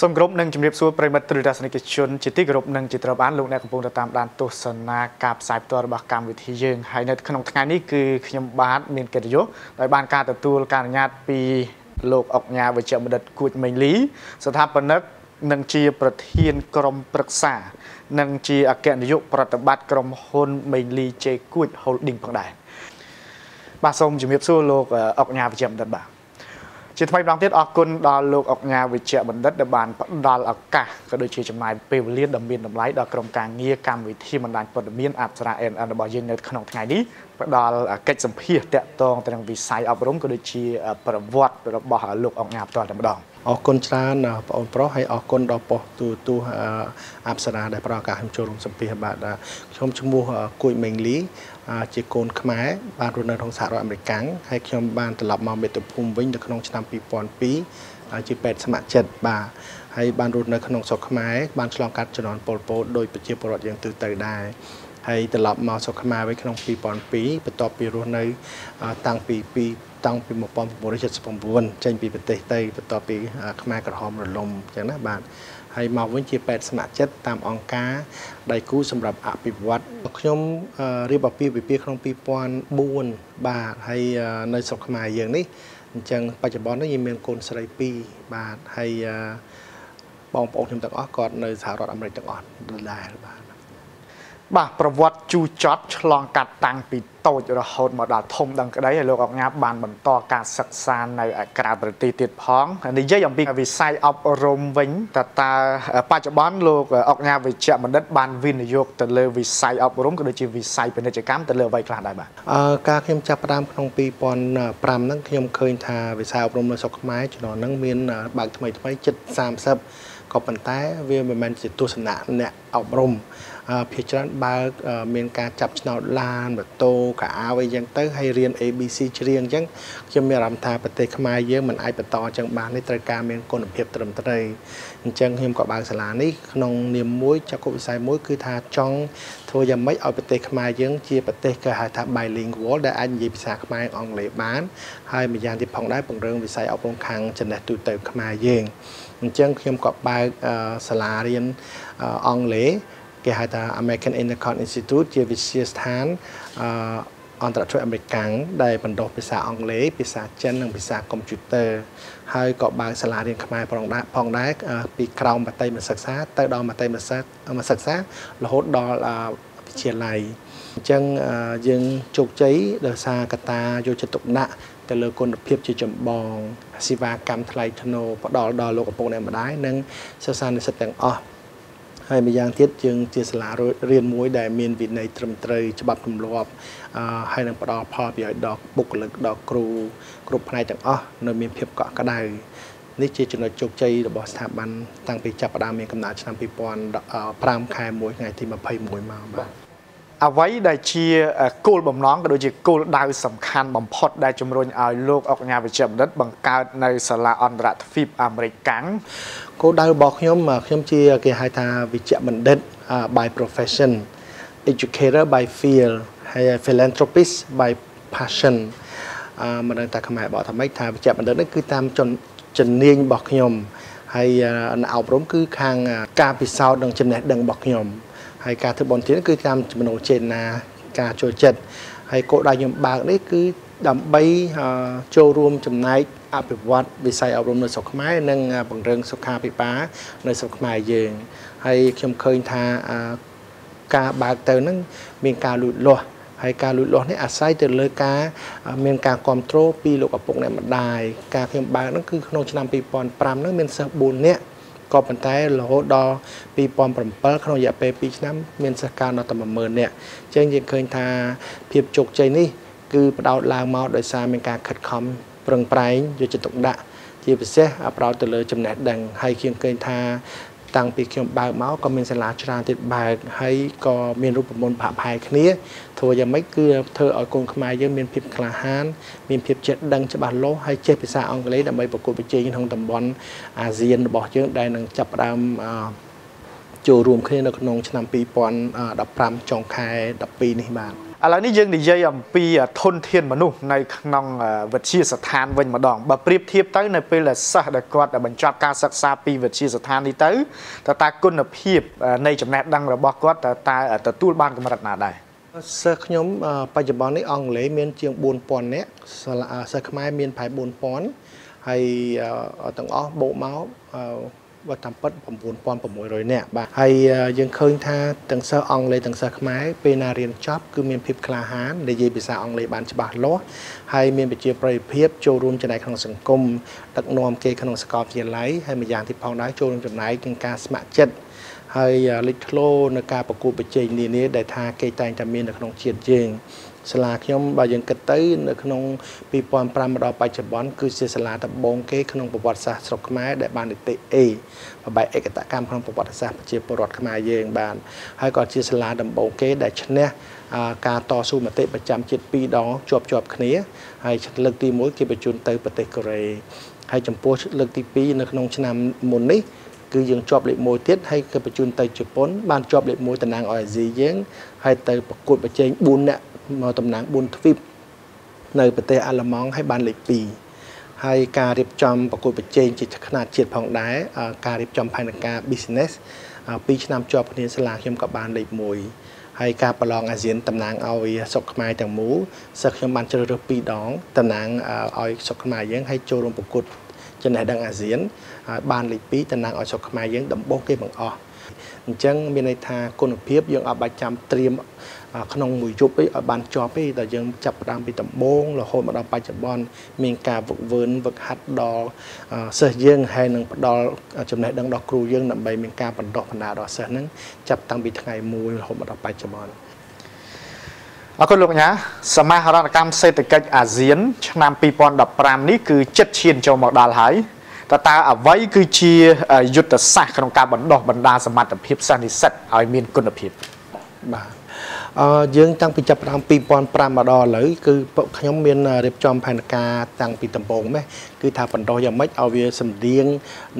សូមគោរពនិងជំរាបសួរប្រិមិត្តទស្សនិកជនជាទីគោរពនិងជាត្រូវបានលោកអ្នកកំពុងតាមដានទស្សនាការផ្សាយផ្ទាល់របស់កម្មវិធីយើងហើយនៅក្នុងថ្ងៃនេះគឺខ្ញុំបាទមានកិត្តិយសដោយបានការទទួលការអនុញ្ញាតពីលោកអុកញ៉ាវិជ្ជបណ្ឌិតគួចមេងលីស្ថាបនិកនិងជាប្រធានក្រុមប្រឹក្សា និងជាអគ្គនាយកប្រតិបត្តិក្រុមហ៊ុនមេងលីជេគួច Holding ផងដែរបាទសូមជំរាបសួរលោកអុកញ៉ាវិជ្ជបណ្ឌិតបាទ ជាថ្មីម្ដងទៀតអរគុណដល់លោកអុកញ៉ាវិជ្ជបណ្ឌិតដែលបានផ្ដល់ឱកាសក៏ដូចជាចំណាយពេលវេលាដ៏មានតម្លៃដល់ក្រុមការងារកម្មវិធីបណ្ដាញព័ត៌មានអប្សរា NN របស់យើងនៅក្នុងថ្ងៃនេះផ្ដល់កិច្ចសម្ភារតាក់ទងទៅនឹងវិស័យអប់រំក៏ដូចជាប្រវត្តិរបស់លោកអុកញ៉ាផ្ទាល់តែម្ដង អរគុណច្រើនបងអូនប្រុសហើយអរគុណដល់ប៉ុស្តិ៍ទូទូអប្សរាដែលផ្ដល់ឱកាសខ្ញុំចូលរួមសម្ភាសបាទខ្ញុំឈ្មោះគួយមេងលីជាកូនខ្មែរបានរស់នៅក្នុងសហរដ្ឋអាមេរិកហើយខ្ញុំបានត្រឡប់មកមាតុភូមិវិញនៅក្នុងឆ្នាំ2002ជាពេទ្យស្ម័គ្រចិត្តបាទហើយបានរស់នៅក្នុងស្រុកខ្មែរបានឆ្លងកាត់ជំនាន់ពលពតដោយប្រជាពលរដ្ឋយ៉ាងទូទៅដែរហើយត្រឡប់មកស្រុកខ្មែរវិញក្នុង2002បន្ទាប់ពីរស់នៅតាំងពី2 តាំងពី1979ចេញពីប្រទេសទៅបន្ទាប់ពីខ្មែរក្រហមរលំអញ្ចឹងណាបាទហើយមកវិញជាពេទ្យស្ម័គ្រចិត្តតាមអង្គការដៃគូសម្រាប់អភិវឌ្ឍខ្ញុំរៀបអាពាហ៍ពិពាហ៍ក្នុង2004បាទហើយនៅស្រុកខ្មែរយើងនេះអញ្ចឹងបច្ចុប្បន្ននេះយើងមានកូនស្រី2បាទហើយបងប្អូនខ្ញុំទាំងអស់គាត់នៅសហរដ្ឋអាមេរិកទាំងអស់ដែរបាទ បាទប្រវត្តិជូរចត់ឆ្លងកាត់តាំងពីតូចរហូតមកដល់ធំដឹងក្តីហើយលោកអង្ញាបានបន្តការសិក្សានៅក្រៅប្រទេសទៀតផងនិយាយអំពីវិស័យអប់រំវិញតើតើបច្ចុប្បន្នលោកអង្ញាវិជ្ជបណ្ឌិតបានវិនិយោគទៅលើវិស័យអប់រំក៏ដូចជាវិស័យពាណិជ្ជកម្មទៅលើអ្វីខ្លះដែរបាទអឺការខ្ញុំចាប់ផ្ដើមក្នុង2005ហ្នឹងខ្ញុំឃើញថាវិស័យអប់រំនៅស្រុកខ្មែរជំនាន់ហ្នឹងមានបើកថ្មីថ្មីជិត30ក៏ប៉ុន្តែវាមិនមែនជាទស្សនៈអ្នកអប់រំ ភាគច្រើនបើកមានការចាប់ឆ្នោតឡានម៉ូតូកៅអៅអីចឹងទៅហើយរៀន ABC ច្រៀងអញ្ចឹងខ្ញុំមានអារម្មណ៍ថាប្រទេសខ្មែរយើងមិនអាចបន្តអញ្ចឹងបានទេត្រូវការមានគុណភាពត្រឹមត្រូវអញ្ចឹងខ្ញុំក៏បើកសាលានេះក្នុងនាមមួយចក្ខុវិស័យមួយគឺថាចង់ធ្វើយ៉ាងម៉េចឲ្យប្រទេសខ្មែរយើងជាប្រទេសគេហៅថា bilingual ដែលអាចនិយាយភាសាខ្មែរអង់គ្លេសបាន ហើយម្យ៉ាងទៀតផងដែរពង្រឹងវិស័យអប់រំខាងចំណេះទូទៅខ្មែរយើងអញ្ចឹងខ្ញុំក៏បើកសាលារៀនអង់គ្លេស គេហៅថា American Intercon Institute ជាវិទ្យាស្ថានអន្តរជាតិអាមេរិកដែលបណ្ដុះភាសាអង់គ្លេសភាសាចិននិងភាសាកុំព្យូទ័រហើយក៏បើកសាលារៀនខ្មែរផងដែរផងដែរពីក្រោមបតីមសិក្សាទៅដល់បតីមសិក្សារហូតដល់វិទ្យាល័យអញ្ចឹងយើងជោគជ័យដោយសារកត្តាយកចិត្តទុកដាក់ទៅលើគុណភាពជាចម្បងសេវាកម្មថ្លៃថ្នូរផ្ដល់ដល់លោកឪពុកម្ដាយនិងសិស្សានុសិស្សទាំងអស់ ហើយម្យ៉ាងទៀតយើងជាសាលារៀនមួយដែលមានវិន័យត្រឹមត្រូវច្បាប់ទម្លាប់ហើយនឹងផ្ដល់ផលប្រយោជន៍ដល់បុគ្គលិកដល់គ្រូគ្រប់ផ្នែកទាំងអស់នៅមានភាពកក់ក្ដៅនេះជាចំណុចជោគជ័យរបស់ស្ថាប័នតាំងពីចាប់ផ្ដើមមានកំណើតឆ្នាំ2005ខែ1ថ្ងៃទី21មកបាទអ្វីដែលជាគោលបំណងក៏ដូចជាគោលដៅសំខាន់បំផុតដែលជំរុញឲ្យលោកអុកញ៉ាវិជ្ជបណ្ឌិតបង្កើតនៅសាលាអន្តរទ្វីបអាមេរិកកាំង គោលដៅរបស់ខ្ញុំខ្ញុំជាគេហៅថាវិជ្ជបណ្ឌិត by profession educator by field ហើយ philanthropist by passion អឺមិនដឹងថាខ្មែរបកថាម៉េចថាវិជ្ជបណ្ឌិតនេះគឺតាមជំនាញរបស់ខ្ញុំហើយអ្នកអប់រំគឺខាងការពិសោធន៍និងចំណេះដឹងរបស់ខ្ញុំហើយការធ្វើបន់ទានគឺតាមចំណូលចេតនាការចូលចិត្តហើយគោលដៅខ្ញុំបើកនេះគឺ ដើម្បីចូលរួមចំណែកអភិវឌ្ឍវិស័យអប់រំនៅស្រុកខ្មែរនិងពង្រឹងសុខាភិបាលនៅស្រុកខ្មែរយើងហើយខ្ញុំឃើញថាការបើកទៅនឹងមានការលូតលាស់ហើយការលូតលាស់នេះអាស្រ័យទៅលើការមានការគ្រប់គ្រងពីលោកឪពុកអ្នកម្ដាយការខ្ញុំបើកហ្នឹងគឺក្នុងឆ្នាំ2005ហ្នឹងមានសិស្ស4នាក់ក៏ប៉ុន្តែរហូតដល់2007ក្នុងរយៈពេល2ឆ្នាំមានសិស្សកើនដល់តែ10000នាក់អញ្ចឹងយើងឃើញថាភាពជោគជ័យនេះ គឺបដោតឡើងមកដោយសារមានការខិតខំប្រឹងប្រែងយកចិត្តទុកដាក់ជាពិសេសប្រោតទៅលើចំណេះដឹងហើយខ្ញុំឃើញថាតាំងពីខ្ញុំបើកមកក៏មានសាលាច្រើនទៀតបើកហើយក៏មានរូបមន្តផាក់ផាយគ្នាធ្វើយ៉ាងម៉េចគឺធ្វើឲ្យកូនខ្មែរយើងមានភាពក្លាហានមានភាពចេះដឹងច្បាស់លាស់ហើយចេះភាសាអង់គ្លេសដើម្បីប្រកួតប្រជែងក្នុងតំបន់អាស៊ានរបស់យើងដែលនឹងចាប់ផ្ដើមចូលរួមគ្នានៅក្នុងឆ្នាំ2015ចុងខែ12នេះបាទ ឥឡូវនេះយើងនិយាយអំពីធនធានមនុស្សនៅក្នុងវិទ្យាស្ថានវិញម្ដងបើប្រៀបធៀបទៅនៅពេលដែលសិស្សដែលគាត់បញ្ចប់ការសិក្សាពីវិទ្យាស្ថាននេះទៅតើតើគុណភាពនៃចំណេះដឹងរបស់គាត់តើតើទទួលបានកម្រិតណាដែរសិស្សខ្ញុំបច្ចុប្បន្ននេះអង់គ្លេសមានជាង4000នាក់សិស្សខ្មែរមានប្រហែល4000ហើយទាំងអស់បូកមក បើតាមពិត9600នាក់បាទហើយយើងឃើញថាទាំងសិស្សអង់គ្លេសទាំងសិស្សខ្មែរពេលណារៀនចប់គឺមានភាពក្លាហាននិយាយភាសាអង់គ្លេសបានច្បាស់លាស់ហើយមានវិជ្ជាប្រយោជន៍ចូលរួមចំណែកក្នុងសង្គមដឹកនាំគេក្នុងសាកលវិទ្យាល័យហើយម្យ៉ាងទៀតផងដែរចូលរួមចំណែកក្នុងការស្ម័គ្រចិត្តហើយលេចធ្លោនៅការប្រកួតប្រជែងនានាដែលថាគេតែងតែមាននៅក្នុងជាតិយើង សាលាខ្ញុំបើយើងគិតទៅនៅក្នុង2005មកដល់បច្ចុប្បន្នគឺជាសាលាដំបូងគេក្នុងប្រវត្តិសាស្ត្រស្រុកខ្មែរដែលបាននីតិ A បបែកឯកតកម្មក្នុងប្រវត្តិសាស្ត្រប្រជាពលរដ្ឋខ្មែរយើងបានហើយក៏ជាសាលាដំបូងគេដែលឈ្នះការតស៊ូមតិប្រចាំជាតិ2ដងជាប់ជាប់គ្នាហើយលើកទី1គេបញ្ជូនទៅប្រទេសកូរ៉េហើយចំពោះលើកទី2នៅក្នុងឆ្នាំមុននេះគឺយើងជាប់លេខ1ទៀតហើយគឺបញ្ជូនទៅជប៉ុនបានជាប់លេខ1តំណាងឲ្យអាស៊ីយើងហើយទៅប្រកួតប្រជែង4នាក់ មកតំណាង4ទ្វីបនៅប្រទេសអាល្លឺម៉ង់ហើយបានលេខ2ហើយការរៀបចំប្រកួតប្រជែងជាຂະຫນາດជាតិផងដែរការរៀបចំផែនការ business 2ឆ្នាំជាប់គ្នាសាលាខ្ញុំក៏បានលេខ1ហើយការប្រឡងអាស៊ានតំណាងឲ្យសុកខ្មែរទាំងមូលសិស្សខ្ញុំបានជ្រើសរើស2ដងតំណាងឲ្យសុកខ្មែរយើងហើយចូលរួមប្រកួតចំណេះដឹងអាស៊ានហើយបានលេខ2តំណាងឲ្យសុកខ្មែរយើងដំបូងគេបង្អស់អញ្ចឹងមានន័យថាគុណភាពយើងអាចបាច់ចាំត្រៀម ក្នុងមួយយប់អីឲ្យបានជាប់ទេតែយើងចាប់ផ្ដើមពីដំបូងរហូតមកដល់បច្ចុប្បន្នមានការវឹកវើវឹកហាត់ដល់សិស្សយើងហើយនឹងផ្ដល់ចំណេះដឹងដល់គ្រូយើងដើម្បីមានការបណ្ដុះបណ្ដាលដល់សិស្សហ្នឹងចាប់តាំងពីថ្ងៃ1រហូតមកដល់បច្ចុប្បន្នអរគុណលោកញ្ញាសមាហរណកម្មសេដ្ឋកិច្ចអាស៊ាន ឆ្នាំ2015នេះគឺចិត្តឈានចូលមកដល់ហើយតើតើអ្វីគឺជាយុទ្ធសាស្ត្រក្នុងការបណ្ដុះបណ្ដាលសមត្ថភាពសិស្សនិស្សិតឲ្យមានគុណភាពបាទអឺ យើងតាំងពីចាប់ផ្ដើម2005មកដល់ឥឡូវគឺខ្ញុំមានរៀបចំផែនការតាំងពីដំបូងម៉េះគឺថាបណ្ដោះយ៉ាងម៉េចឲ្យវាសម្ដៀង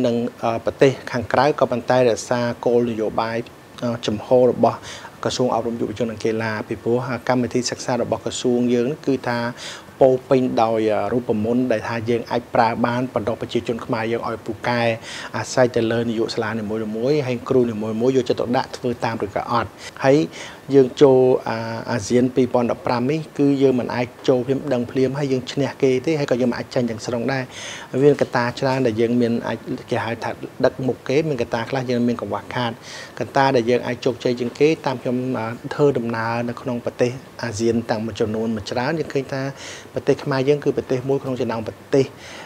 នឹងប្រទេសខាងក្រៅក៏ប៉ុន្តែរក្សាគោលនយោបាយចំហរបស់ក្រសួងអប់រំយុវជននិងកីឡាពីព្រោះកម្មវិធីសិក្សារបស់ក្រសួងយើងគឺថាពោពេញដោយរូបមន្តដែលថាយើងអាចប្រើបានបណ្ដុះប្រជាជនខ្មែរយើងឲ្យពូកែអាស្រ័យទៅលើនយោបាយសាលានីមួយៗហើយគ្រូនីមួយៗយកចិត្តទុកដាក់ធ្វើតាមឬក៏អត់ហើយ យើងចូលអាស៊ាន2015នេះគឺយើងមិនអាចចូលភ្លាមដឹងភ្លាមហើយយើងឈ្នះគេទេហើយក៏យើងមិនអាចចាញ់ទាំងស្រុងដែរវាកត្តាច្រើនដែលយើងមានអាចគេហៅថាដឹកមុខគេមានកត្តាខ្លះយើងមានកង្វះខាតកត្តាដែលយើងអាចជោគជ័យជាងគេតាមខ្ញុំធ្វើដំណើរនៅក្នុងប្រទេសអាស៊ានទាំងមួយចំនួនមួយច្រើនយើងឃើញថាប្រទេសខ្មែរយើងគឺប្រទេសមួយក្នុងចំណោមប្រទេសអឺ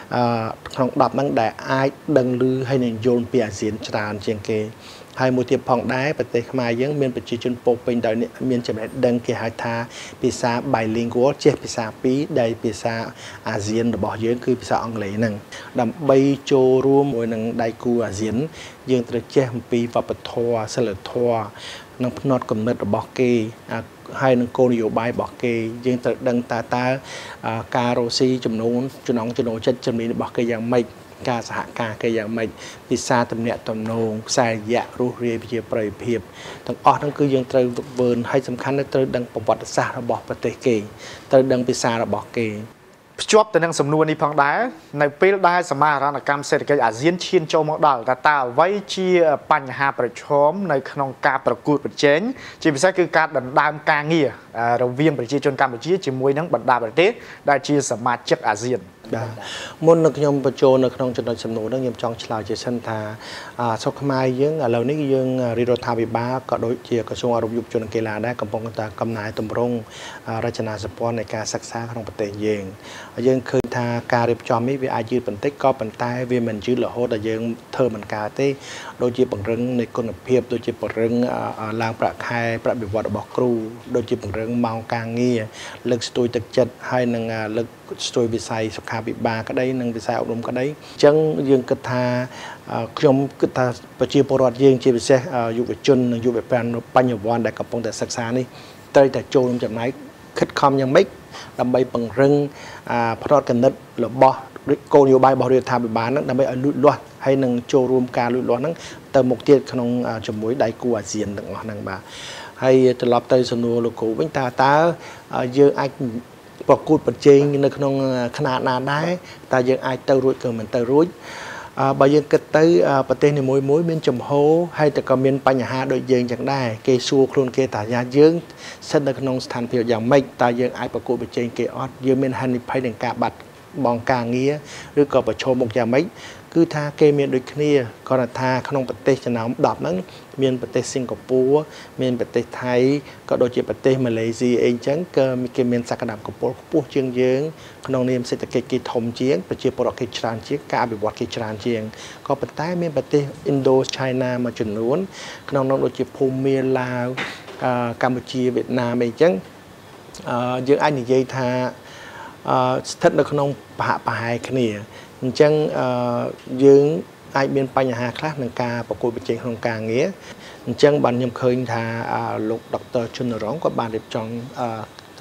ក្នុង10ហ្នឹងដែលអាចដឹងឮហើយនឹងយល់ពីអាស៊ានច្រើនជាងគេហើយមួយទៀតផងដែរប្រទេសខ្មែរយើងមានប្រជាជនពោពេញដោយមានចំណេះដឹងគេហៅថាភាសា bilingual ចេះភាសាពីរដែលភាសាអាស៊ានរបស់យើងគឺភាសាអង់គ្លេសហ្នឹងដើម្បីចូលរួមមួយនឹងដៃគូអាស៊ាន យើងត្រូវចេះអំពីវប្បធម៌សិលធម៌ និងផ្នត់គំនិតរបស់គេហើយនឹងគោលនយោបាយរបស់គេយើងត្រូវដឹងតើតើការរស់ស៊ីចំនួនចំណងចំណូលចិត្តចំណីរបស់គេយ៉ាងម៉េចការសហការគេយ៉ាងម៉េចភាសាទំនាក់ទំនងខ្សែរយៈរស់រាយជាប្រយោភាពទាំងអស់ហ្នឹងគឺយើងត្រូវវឺនហើយសំខាន់ត្រូវដឹងប្រវត្តិសាស្ត្ររបស់ប្រទេសគេត្រូវដឹងភាសារបស់គេ ភ្ជាប់ទៅនឹងសំណួរនេះផងដែរនៅពេលដែលសមាហរណកម្មសេដ្ឋកិច្ចអាស៊ានឈានចូលមកដល់តើតើអ្វីជាបញ្ហាប្រឈមនៅក្នុងការប្រកួតប្រជែងជាពិសេសគឺការដណ្ដើមការងាររវាងប្រជាជនកម្ពុជាជាមួយនឹងបណ្ដាប្រទេសដែលជាសមាជិកអាស៊ាន បាទមុននឹងខ្ញុំបញ្ចូលនៅក្នុងចំណុចសំណួរហ្នឹងខ្ញុំចង់ឆ្លើយជាសិនថាស្រុកខ្មែរយើងឥឡូវនេះយើងរាជរដ្ឋាភិបាលក៏ដូចជាក្រសួងអប់រំយុវជននិងកីឡាដែរកំពុងតែកំណែតម្រង់រចនាសម្ព័ន្ធនៃការសិក្សាក្នុងប្រទេសយើងយើងឃើញថាការរៀបចំនេះវាអាចយឺតបន្តិចក៏ប៉ុន្តែវាមិនយឺតរហូតដល់យើងធ្វើមិនកើតទេដូចជាបង្រឹងនៃគុណភាពដូចជាបង្រឹងឡើងប្រាក់ខែប្រាក់បៀវត្សរបស់គ្រូដូចជាបង្រឹងម៉ោងការងារលើកស្ទួយទឹកចិត្តហើយនឹងលើកស្ទួយវិស័យសុខាភិបាលក្តីនិងវិស័យអប់រំក្តីអញ្ចឹងយើងគិតថាខ្ញុំគិតថាប្រជាពលរដ្ឋយើងជាពិសេសយុវជននិងយុវបញ្ញវន្តដែលកំពុងតែសិក្សានេះត្រូវតែចូលរួមចំណែកខិតខំយ៉ាងម៉េចដើម្បីពង្រឹងផ្នត់គណិតរបស់គោលនយោបាយរបស់រដ្ឋាភិបាលហ្នឹងដើម្បីឲ្យលូតលាស់ហើយនឹងចូលរួមការលូតលាស់ហ្នឹងទៅមុខទៀតក្នុងជាមួយដៃគូអាស៊ានទាំងអស់ហ្នឹងបាទហហើយត្រឡប់ទៅសំណួរលោកគ្រូវិញតើតើយើងអាច ប្រកួតប្រជែងនៅក្នុងຂະណាណាដែរតែយើងអាចទៅរួចក៏មិនទៅរួចបើយើងគិតទៅប្រទេសនីមួយមួយមានចំហហើយតែក៏មានបញ្ហាដូចយើងចឹងដែរគេសួរខ្លួនគេតាយ៉ាយើងស្ថិតនៅក្នុងស្ថានភាពយ៉ាងម៉េចតើយើងអាចប្រកួតប្រជែងគេអត់យើងមានហានិភ័យនឹងការបាត់ បង់ការងារឬក៏ប្រឈមមុខយ៉ាងម៉េចគឺថាគេមានដូចគ្នាគ្រាន់តែថាក្នុងប្រទេសចំណោម10ហ្នឹងមានប្រទេសសិង្ហបុរីមានប្រទេសថៃក៏ដូចជាប្រទេសម៉ាឡេស៊ីអីចឹងក៏គេមានសក្តានុពលខ្ពស់ជាងយើងក្នុងនាមសេដ្ឋកិច្ចគេធំជាងប្រជាពលរដ្ឋគេច្រើនជាងការអភិវឌ្ឍគេច្រើនជាងក៏ប៉ុន្តែមានប្រទេសឥណ្ឌូឆៃណាមួយចំនួន ក្នុងនោះដូចជាភូមាឡាវកម្ពុជាវៀតណាមអីចឹងយើងអាចនិយាយថា ស្ថិតនៅក្នុងប្រហាក់ប្រហែលគ្នាអញ្ចឹងយើងអាចមានបញ្ហាខ្លះក្នុងការប្រកួតប្រជែងក្នុងការងារអញ្ចឹងបានខ្ញុំឃើញថាលោកដុកទ័រជុនរងក៏បានរៀបចំ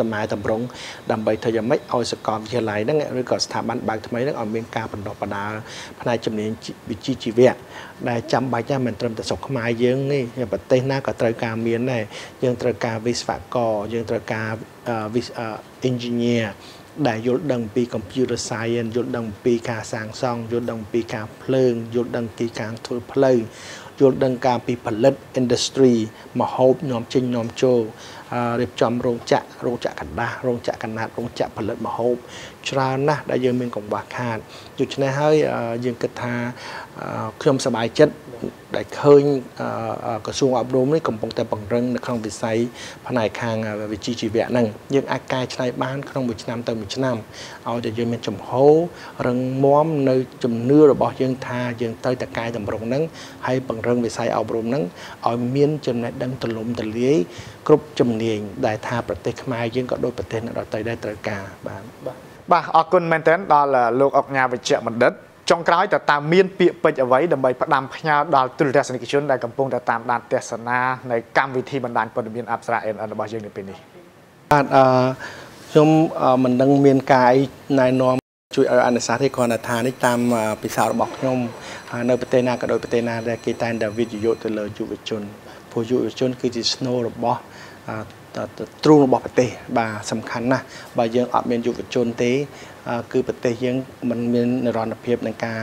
សម័យតម្រង់ដើម្បីធ្វើយ៉ាងម៉េចឲ្យសាកលវិទ្យាល័យហ្នឹងឬក៏ស្ថាប័នបើកថ្មីហ្នឹងឲ្យមានការបណ្ដុះបណ្ដាលផ្នែកជំនាញវិជ្ជាជីវៈដែលចាំបាច់ណាស់មិនត្រឹមតែស្រុកខ្មែរយើងនេះប្រទេសណាក៏ត្រូវការមានដែរយើងត្រូវការវិស្វករយើងត្រូវការ engineer ដែលយល់ដឹងពី computer science យល់ដឹងពីការសាងសង់យល់ដឹងពីការភ្លើងយល់ដឹងពីការធ្វើផ្លូវយល់ដឹងការពីផលិត industry មហូបនាំចេញនាំចូល រៀបចំរោងចក្ររោងចក្រកណ្ដាស់រោងចក្រកណាត់រោងចក្រផលិតម្ហូបច្រើនណាស់ដែលយើងមានកង្វះខាតដូច្នេះហើយយើងគិតថាខ្ញុំសប្បាយចិត្តដែលឃើញក្រសួងអប់រំនេះកំពុងតែពង្រឹងនៅក្នុងវិស័យផ្នែកខាងវិជ្ជាជីវៈហ្នឹងយើងអាចកែច្នៃបានក្នុងមួយឆ្នាំទៅមួយឆ្នាំឲ្យតែយើងមានចំហរឹងមាំនៅជំនឿរបស់យើងថាយើងត្រូវតែកែតម្រង់ហ្នឹងហើយពង្រឹងវិស័យអប់រំហ្នឹងឲ្យមានចំណេះដឹងទូលំទូលាយគ្រប់ជំនាញដែលថាប្រទេសខ្មែរយើងក៏ដូចប្រទេសអ្នកដទៃដែរត្រូវការបាទបាទបាទអរគុណមែនទែនដល់លោកអុកញ៉ាវិជ្ជបណ្ឌិតចុងក្រោយតើតើមានពាក្យពេចន៍អ្វីដើម្បីផ្ដាំផ្ញើដល់ទូរទស្សនិកជនដែលកំពុងតែតាមដានទស្សនានៃកម្មវិធីបណ្ដាញព័ត៌មានអប្សរា NN របស់យើងនៅពេលនេះបាទអឺខ្ញុំមិនដឹងមានការអីណែនាំជួយឲ្យអនុសាសន៍ទេគ្រាន់តែថានេះតាមពិសោធន៍របស់ខ្ញុំនៅប្រទេសណាក៏ដោយប្រទេសណាដែលគេតែងតែវិទ្យុទៅលើយុវជន ព្រោះយុវជនគឺជាស្នូលរបស់ទ្រូងរបស់ប្រទេសបាទសំខាន់ណាស់បើយើងអត់មានយុវជនទេគឺប្រទេសយើងมันមាននិរន្តរភាពនឹងការ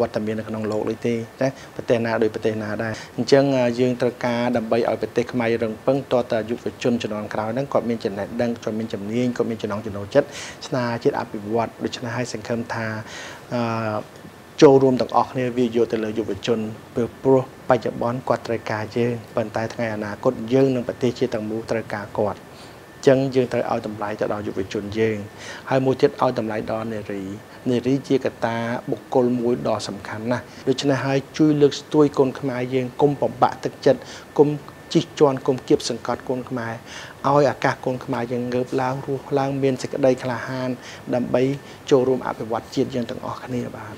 វត្តមាននៅក្នុងโลกដូចទេណាប្រទេសណាដូចប្រទេសណាដែរអញ្ចឹងយើងត្រូវការដើម្បីឲ្យប្រទេសខ្មែររឹងពឹងតតយុវជនជំនាន់ក្រោយហ្នឹងគាត់មានចំណេះដឹងគាត់មានជំនាញគាត់មានចំណងចំណូលចិត្តស្នាជាតិអភិវឌ្ឍដូច្នេះហើយសង្ឃឹមថា ចូលរួមទាំងអស់គ្នាវាយកទៅលើយុវជនព្រោះព្រោះបច្ចុប្បន្នគាត់ត្រូវការយើងប៉ុន្តែថ្ងៃអនាគតយើងនិងប្រទេសជាតិទាំងមូលត្រូវការគាត់ចឹងយើងត្រូវឲ្យតម្លៃទៅដល់យុវជនយើងហើយមួយទៀតឲ្យតម្លៃដល់នារីនារីជាកត្តាបុគ្គលមួយដ៏សំខាន់ណាស់ដូច្នេះហើយជួយលើកស្ទួយកូនខ្មែរយើងកុំប្របាក់ទឹកចិត្តកុំជិះជាន់គុំគៀបសង្កត់កូនខ្មែរឲ្យឱកាសកូនខ្មែរយើងងើបឡើងរស់ឡើងមានសេចក្តីក្លាហាន ដើម្បីចូលរួមអភិវឌ្ឍជាតិយើងទាំងអស់គ្នាបាទ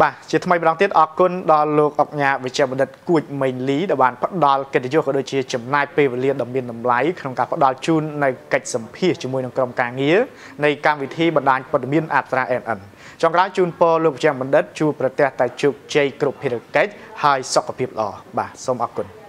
បាទជាថ្មីម្ដងទៀតអរគុណដល់លោកអុកញ៉ាវិជ្ជបណ្ឌិតគួចមេងលីដែលបានផ្ដល់កិត្តិយសក៏ដូចជាចំណាយពេលវេលាដ៏មានតម្លៃក្នុងការផ្ដល់ជូននៅកិច្ចសម្ភាសជាមួយនឹងក្រុមការងារនៃកម្មវិធីបណ្ដាញព័ត៌មានអប្សរា NN ចុងក្រោយជូនពរលោកវិជ្ជបណ្ឌិតជួបប្រទះតែជោគជ័យគ្រប់ភារកិច្ចហើយសុខភាពល្អបាទសូមអរគុណ